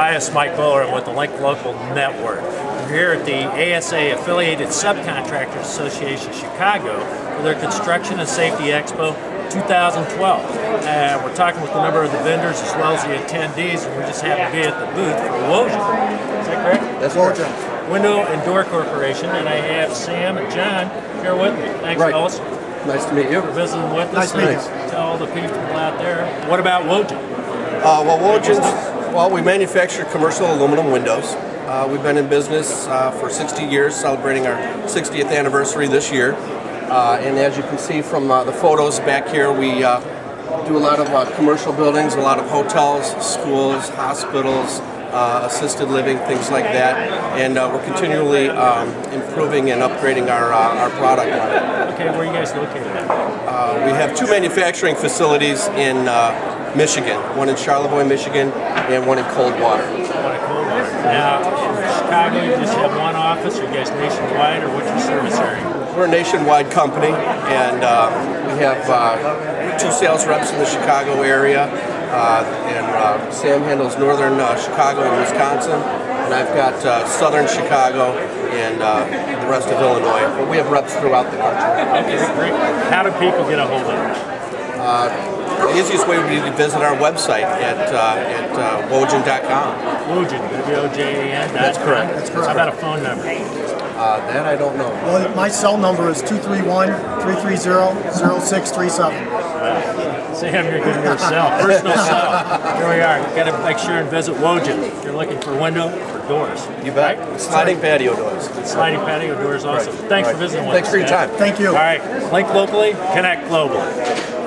Hi, Mike Boehler with the Link Local Network. We're here at the ASA Affiliated Subcontractors Association Chicago for their Construction and Safety Expo 2012. Uh, we're talking with a number of the vendors as well as the attendees, and we just happen to be at the booth for Wojan. Is that correct? That's Wojan. Window and Door Corporation, and I have Sam and John here with me. Thanks, right. fellas. Nice to meet you. For visiting with us. Nice to meet you. Tell all the people out there. What about Wojan? Uh, well, Wojan's, well, we manufacture commercial aluminum windows. Uh, we've been in business uh, for 60 years, celebrating our 60th anniversary this year. Uh, and as you can see from uh, the photos back here, we uh, do a lot of uh, commercial buildings, a lot of hotels, schools, hospitals, assisted living, things like that. And we're continually um, improving and upgrading our, our product line. Okay, where are you guys located we have two manufacturing facilities in Michigan, one in Charlevoix, Michigan, and one in Coldwater. One in Coldwater. Now, in Chicago, you just have one office, or you guys nationwide, or what's your service area? We're a nationwide company, and uh, we have uh, two sales reps in the Chicago area, uh, and uh, Sam handles northern uh, Chicago and Wisconsin, and I've got uh, southern Chicago and the rest of Illinois. But we have reps throughout the country. Okay, great. How do people get a hold of you? The easiest way would be to visit our website at uh, at uh, Wojan.com. Wojan, W-O-J-A-N. That's correct. That's correct. How about a phone number? Uh, that I don't know. Well, my cell number is 231-330-0637. Wow. Sam, you're giving your cell, personal cell. Here we are. Got to make sure and visit Wojan. If you're looking for window or doors. You bet. Right? Sliding Sorry. patio doors. Sliding patio doors, awesome. Right. Thanks right. for visiting Thanks for your time. Thank you. All right. Link locally, connect globally.